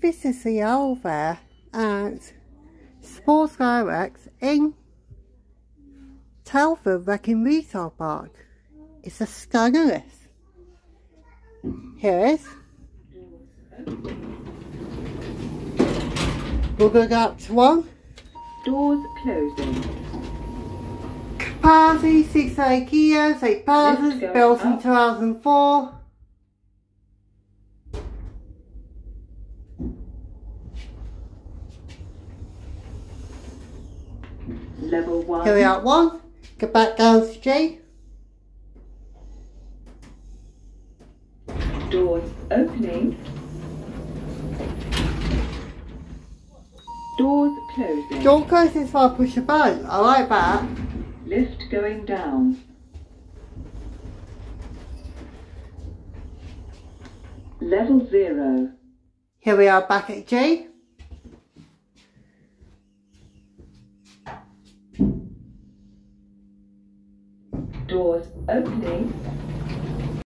This is the old over at Sports Direct in Telford Wrekin Retail Park. It's a Stannah list. Here it is. To go up to one. Doors closing. Capacity 68 kilos, 8 persons, Lift going built in 2004. Level one. Here we are one. Go back down to G. Doors opening. Doors closing. Door closes if I push a button. I like that. Lift going down. Level zero. Here we are back at G. Doors opening.